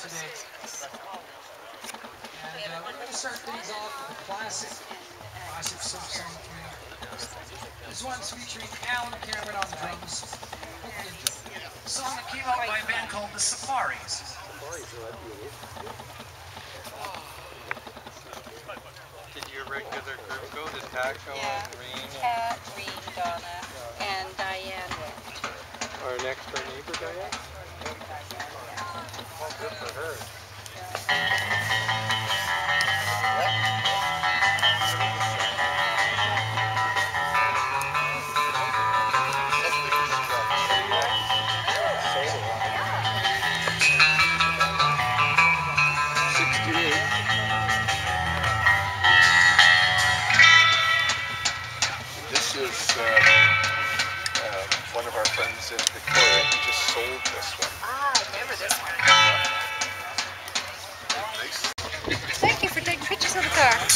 today. And uh, we're going to start things off with a classic, classic surf song for you. This one's featuring Alan Cameron on drums. Hope you enjoy. A song that came out by a band called The Surfaris. Did your regular group go to Taco Yeah. and Reen and Pat, Reed, Donna, and Diane our next door neighbor Diane? This is uh, uh, one of our friends in Victoria. He just sold this one. Ah, I remember this one. Thank you for taking pictures of the car.